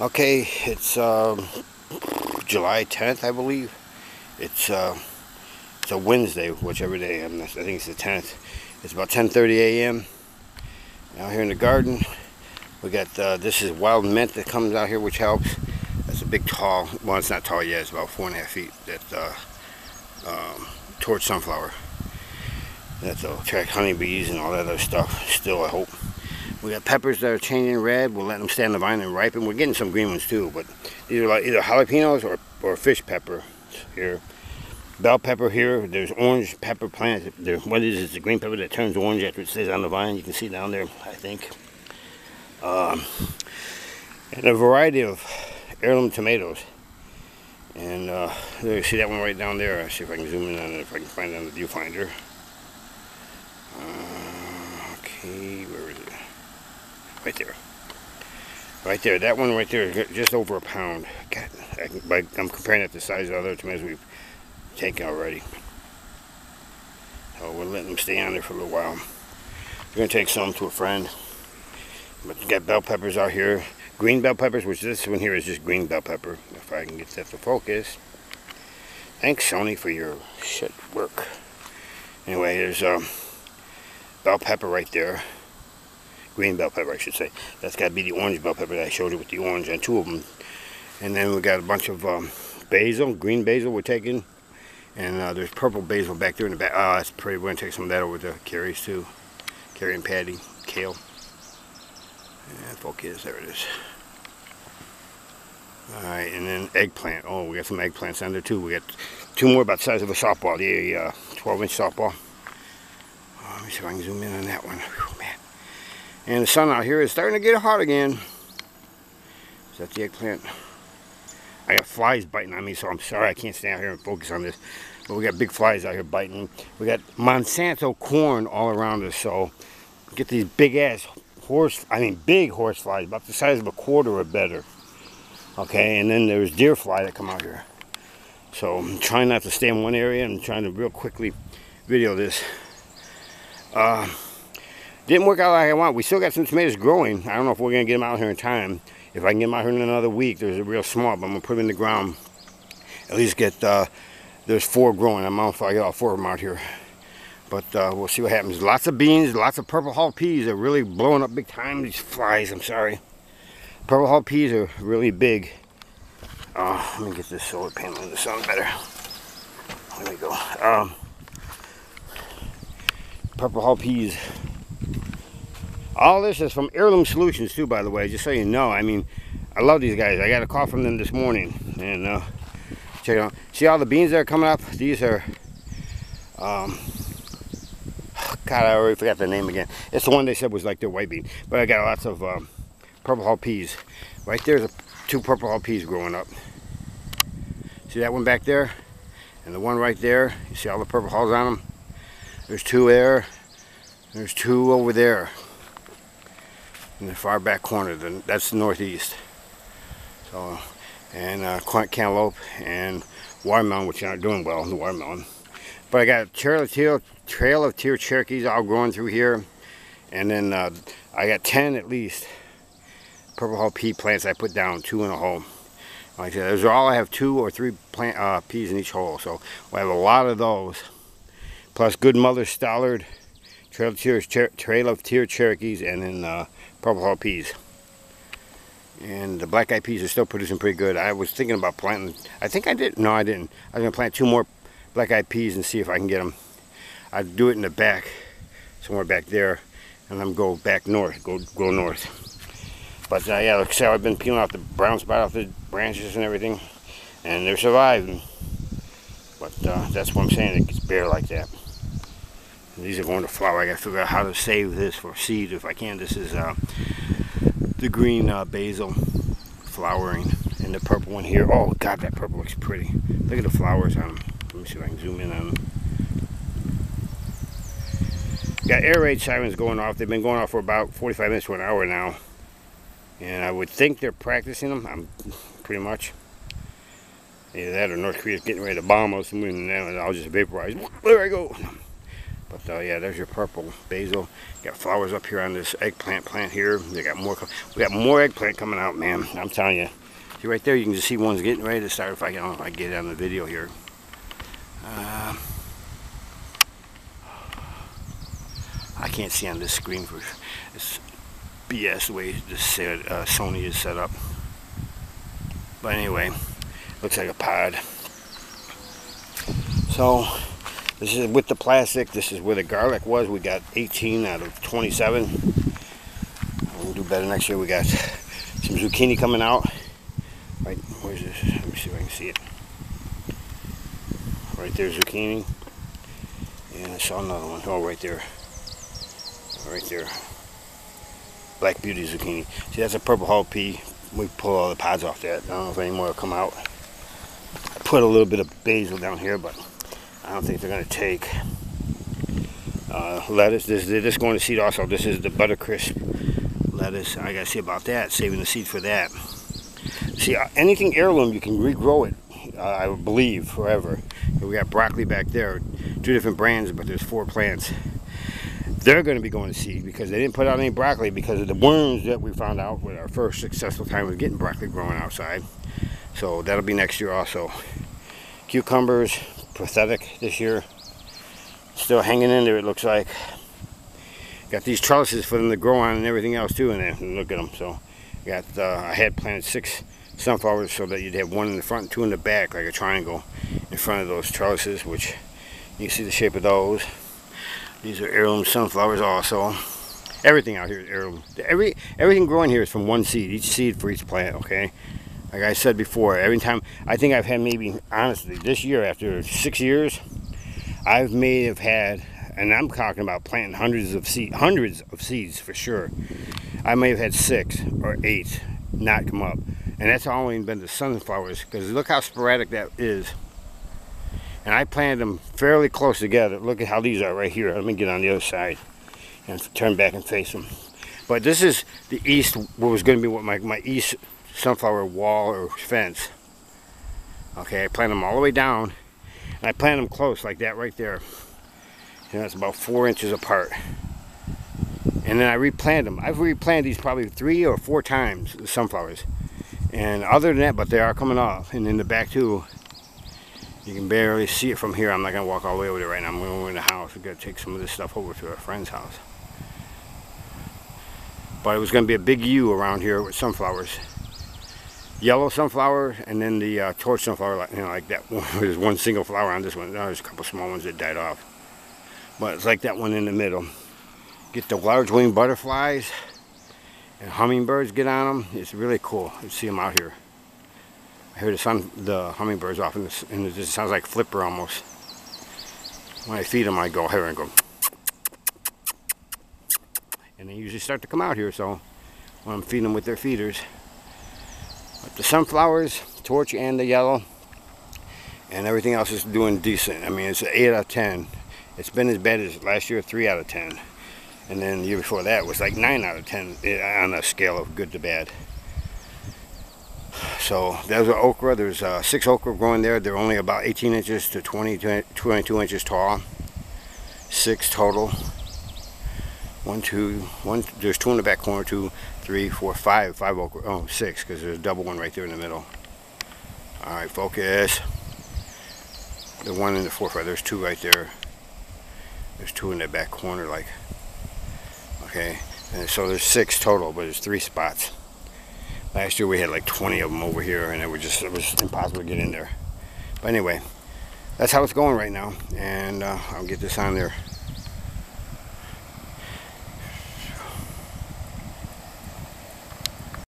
Okay, it's um, July 10th, I believe. It's uh, it's a Wednesday, whichever day. I'm, I think it's the 10th. It's about 10:30 a.m. Out here in the garden, we got uh, this is wild mint that comes out here, which helps. That's a big tall. Well, it's not tall yet. It's about four and a half feet. That uh, um, torch sunflower. That'll attract honeybees and all that other stuff. Still, I hope. We got peppers that are changing red. We'll let them stand on the vine and ripen. We're getting some green ones too, but these are like either jalapenos or, or fish pepper here. Bell pepper here. There's orange pepper plants. There, what is it? It's the green pepper that turns orange after it stays on the vine. You can see down there, I think. Um, and a variety of heirloom tomatoes. And uh, there, see that one right down there. I'll see if I can zoom in on it, if I can find it on the viewfinder. Uh, okay, where? Right there. Right there, that one right there is just over a pound. God, I am comparing it to the size of the other tomatoes we've taken already. So we're letting them stay on there for a little while. We're going to take some to a friend. But got bell peppers out here. Green bell peppers, which this one here is just green bell pepper. If I can get that to focus. Thanks, Sony, for your shit work. Anyway, there's um, bell pepper right there green bell pepper, I should say. That's got to be the orange bell pepper that I showed you with the orange and two of them. And then we got a bunch of um, basil, green basil we're taking. And uh, there's purple basil back there in the back. Oh, that's pretty. We're going to take some of that over to Carrie's too. Carrie and Patty. Kale. And focus. There it is. Alright, and then eggplant. Oh, we got some eggplants under too. We got two more about the size of a softball. The uh, 12 inch softball. Oh, let me see if I can zoom in on that one. And the sun out here is starting to get hot again. Is that the eggplant? I got flies biting on me, so I'm sorry I can't stand out here and focus on this. But we got big flies out here biting. We got Monsanto corn all around us, so get these big ass horse, I mean big horse flies, about the size of a quarter or better. Okay, and then there's deer fly that come out here. So I'm trying not to stay in one area. I'm trying to real quickly video this. Uh, didn't work out like I want. We still got some tomatoes growing. I don't know if we're going to get them out here in time. If I can get them out here in another week, there's a real small, but I'm going to put them in the ground. At least get, uh, there's four growing. I'm I get all four of them out here. But uh, we'll see what happens. Lots of beans, lots of purple hull peas are really blowing up big time. These flies, I'm sorry. Purple hull peas are really big. Uh, let me get this solar panel in the sun better. There we go. Um, purple hull peas all this is from Heirloom Solutions too, by the way, just so you know. I mean, I love these guys. I got a call from them this morning. And uh, check it out. See all the beans that are coming up? These are, um, God, I already forgot the name again. It's the one they said was like their white bean. But I got lots of um, purple hull peas. Right there's two purple hull peas growing up. See that one back there? And the one right there, you see all the purple hulls on them? There's two there. There's two over there in the far back corner. Then that's the northeast. So, and uh, cantaloupe and watermelon, which aren't doing well, the watermelon. But I got Trail of Teal, Trail of Tear Cherokees all growing through here. And then uh, I got 10 at least purple hull pea plants I put down, two in a hole. Like I said, those are all I have two or three plant uh, peas in each hole. So we have a lot of those. Plus good mother Stallard, Trail of Tear, Trail of Tear Cherokees, and then uh, purple hull peas. And the black eyed peas are still producing pretty good. I was thinking about planting, I think I did, no I didn't. I was gonna plant two more black eyed peas and see if I can get them. I'd do it in the back, somewhere back there, and then go back north, go go north. But uh, yeah, like I said, I've been peeling off the brown spot off the branches and everything, and they're surviving. But uh, that's what I'm saying, it gets bare like that. These are going to flower. I got to figure out how to save this for seed if I can. This is uh, the green uh, basil flowering and the purple one here. Oh God, that purple looks pretty. Look at the flowers on them. Let me see if I can zoom in on them. Got air raid sirens going off. They've been going off for about 45 minutes to an hour now. And I would think they're practicing them. I'm pretty much. Either that or North Korea's getting ready to bomb us and I'll just vaporize. There I go. But uh, yeah, there's your purple basil. Got flowers up here on this eggplant plant here. They got more. We got more eggplant coming out, man. I'm telling you. See right there, you can just see one's getting ready to start. If I can, if I get it on the video here. Uh, I can't see on this screen for it's BS way this uh, Sony is set up. But anyway, looks like a pod. So this is with the plastic. This is where the garlic was. We got 18 out of 27. We'll do better next year. We got some zucchini coming out. Right, where's this? Let me see if I can see it. Right there, zucchini. And I saw another one. Oh, right there. Right there. Black Beauty zucchini. See, that's a purple hull pea. We pull all the pods off that. I don't know if any more will come out. I put a little bit of basil down here, but I don't think they're going to take. Uh, lettuce, this, they're just going to seed also. This is the Buttercrisp lettuce. I got to see about that, saving the seed for that. See, uh, anything heirloom, you can regrow it, uh, I believe, forever. We got broccoli back there, two different brands, but there's four plants. They're going to be going to seed because they didn't put out any broccoli because of the worms that we found out with our first successful time with getting broccoli growing outside. So that'll be next year also. Cucumbers, pathetic this year. Still hanging in there, it looks like. Got these trellises for them to grow on and everything else too there. Look at them. So, got uh, I had planted six sunflowers so that you'd have one in the front and two in the back, like a triangle, in front of those trellises. Which you can see the shape of those. These are heirloom sunflowers also. Everything out here is heirloom. Every everything growing here is from one seed. Each seed for each plant. Okay like I said before, every time I think I've had maybe honestly this year after six years, I've may have had, and I'm talking about planting hundreds of seed, hundreds of seeds for sure. I may have had six or eight not come up, and that's only been the sunflowers because look how sporadic that is. And I planted them fairly close together. Look at how these are right here. Let me get on the other side and turn back and face them. But this is the east, what was going to be what my, my east sunflower wall or fence. Okay, I plant them all the way down. And I plant them close like that right there. And that's about four inches apart. And then I replant them. I've replanted these probably three or four times, the sunflowers. And other than that, but they are coming off. And in the back too, you can barely see it from here. I'm not going to walk all the way over there right now. I'm going in the house. We've got to take some of this stuff over to our friend's house. But it was going to be a big U around here with sunflowers yellow sunflower and then the uh, torch sunflower, like, you know, like that. There's one single flower on this one. Now there's a couple small ones that died off. But it's like that one in the middle. Get the large winged butterflies and hummingbirds get on them. It's really cool to see them out here. I hear the sun, the hummingbirds off, and, and it just sounds like flipper almost. When I feed them, I go here and go. And they usually start to come out here, so when I'm feeding them with their feeders, the sunflowers, torch and the yellow, and everything else is doing decent. I mean, it's an 8 out of 10. It's been as bad as last year, 3 out of 10. And then the year before that was like 9 out of 10 eh, on a scale of good to bad. So there's an okra. There's uh, six okra growing there. They're only about 18 inches to 20, 22 inches tall. Six total. One, two, one. There's two in the back corner, two, three, four, five, five okra. Oh, six, because there's a double one right there in the middle. All right, focus. The one in the forefront, there's two right there. There's two in that back corner, like. Okay, and so there's six total, but there's three spots. Last year we had like 20 of them over here, and it was just it was impossible to get in there. But anyway, that's how it's going right now, and uh, I'll get this on there.